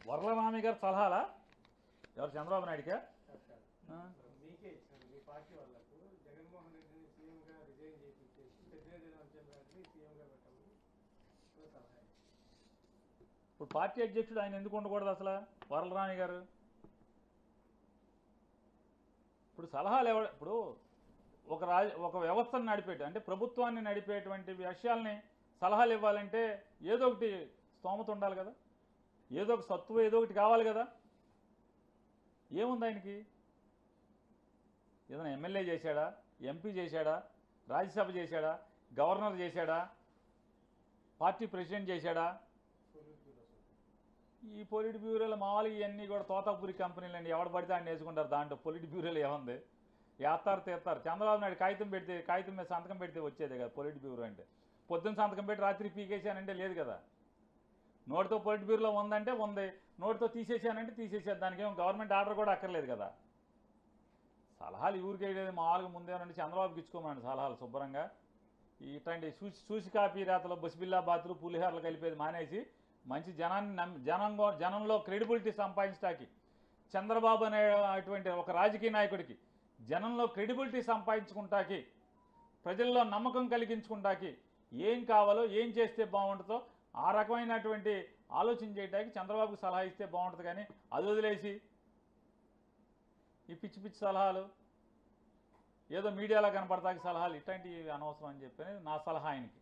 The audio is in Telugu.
వరలరామి గారు సలహాలా? ఎవరు చంద్రబాబు నాయుడుగా ఇప్పుడు పార్టీ అధ్యక్షుడు ఆయన ఎందుకు ఉండకూడదు అసలు? వరలరామి గారు? ఇప్పుడు సలహాలు ఎవ ఇప్పుడు ఒక రాజ ఒక వ్యవస్థను నడిపేట అంటే ప్రభుత్వాన్ని నడిపేటువంటి విషయాల్ని సలహాలు ఇవ్వాలంటే ఏదో ఒకటి స్తోమత ఉండాలి కదా. ఏదో ఒక సత్తువ ఏదో ఒకటి కావాలి కదా. ఏముంది ఆయనకి? ఏదైనా ఎమ్మెల్యే చేశాడా? ఎంపీ చేశాడా? రాజ్యసభ చేశాడా? గవర్నర్ చేశాడా? పార్టీ ప్రెసిడెంట్ చేశాడా? ఈ పొలిట్ బ్యూరోలు మామూలుగా ఇవన్నీ కూడా తోతాపురి కంపెనీలు అండి ఎవడు పడితే ఆయన వేసుకుంటారు దాంట్లో. పొలిట్ బ్యూరోలు ఏముంది? వేస్తారు తీస్తారు చంద్రబాబు నాయుడు కాగితం పెడితే కాగితం మీద సంతకం పెడితే వచ్చేదే కదా పొలిట్ బ్యూరో అంటే. పొద్దున్న సంతకం పెట్టి రాత్రి పీకేసానంటే లేదు కదా. నోటితో పొలిట్ బ్యూరోలో ఉందంటే ఉంది. నోటితో తీసేసానంటే తీసేసాను దానికి ఏం గవర్నమెంట్ ఆర్డర్ కూడా అక్కర్లేదు కదా. సలహాలు ఊరికే లేదు. మామూలుగా ముందేనండి చంద్రబాబుకి ఇచ్చుకోమనండి సలహాలు శుభ్రంగా. ఇట్లాంటి చూసి చూసి కాపీ రాతలు బస్బిల్లా బాతులు పులిహోరలు కలిపేది మానేసి మంచి జనాన్ని నమ్మి జనం జనంలో క్రెడిబిలిటీ సంపాదించడానికి చంద్రబాబు అనే అటువంటి ఒక రాజకీయ నాయకుడికి జనంలో క్రెడిబిలిటీ సంపాదించుకుంటాకి ప్రజల్లో నమ్మకం కలిగించుకుంటాకి ఏం కావాలో ఏం చేస్తే బాగుంటుందో ఆ రకమైనటువంటి ఆలోచన చేయడానికి చంద్రబాబుకు సలహా ఇస్తే బాగుంటుంది కానీ అది వదిలేసి ఈ పిచ్చి పిచ్చి సలహాలు ఏదో మీడియాలో కనపడతాకి సలహాలు ఇట్లాంటివి అనవసరం అని చెప్పి నా సలహా ఆయనకి.